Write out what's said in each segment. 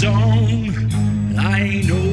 song I know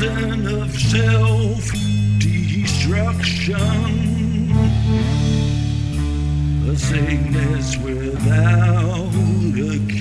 of self destruction, a sickness without a cure.